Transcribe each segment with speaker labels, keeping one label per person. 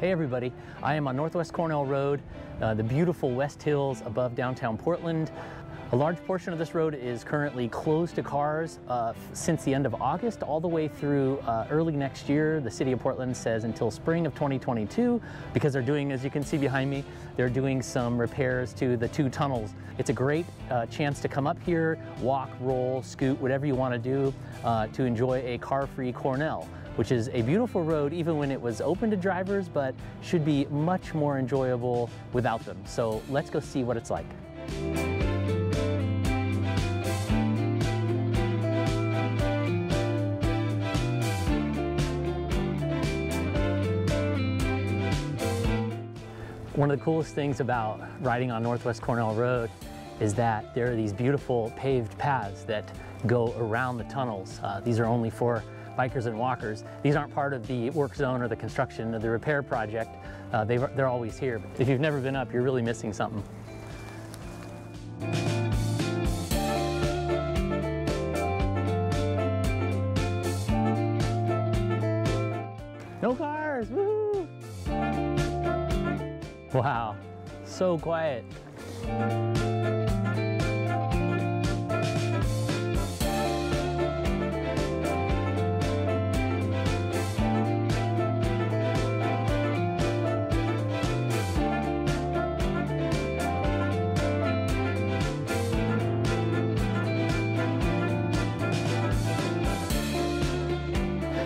Speaker 1: Hey everybody, I am on Northwest Cornell Road, uh, the beautiful West Hills above downtown Portland. A large portion of this road is currently closed to cars uh, since the end of August all the way through uh, early next year. The City of Portland says until spring of 2022 because they're doing, as you can see behind me, they're doing some repairs to the two tunnels. It's a great uh, chance to come up here, walk, roll, scoot, whatever you want to do uh, to enjoy a car-free Cornell which is a beautiful road even when it was open to drivers, but should be much more enjoyable without them. So let's go see what it's like. One of the coolest things about riding on Northwest Cornell Road is that there are these beautiful paved paths that go around the tunnels. Uh, these are only for bikers and walkers. These aren't part of the work zone or the construction or the repair project. Uh, they are always here. If you've never been up, you're really missing something. No cars, woohoo! Wow, so quiet.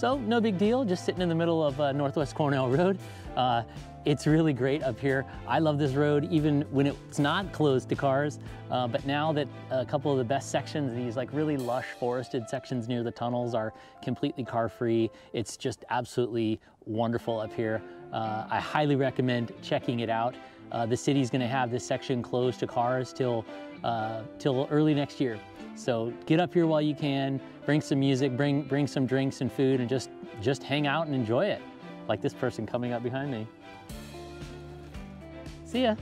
Speaker 1: So no big deal, just sitting in the middle of uh, Northwest Cornell Road. Uh, it's really great up here. I love this road even when it's not closed to cars, uh, but now that a couple of the best sections, these like really lush forested sections near the tunnels are completely car free. It's just absolutely wonderful up here. Uh, I highly recommend checking it out. Uh, the city's gonna have this section closed to cars till, uh, till early next year. So get up here while you can, bring some music, bring, bring some drinks and food and just, just hang out and enjoy it. Like this person coming up behind me. See ya.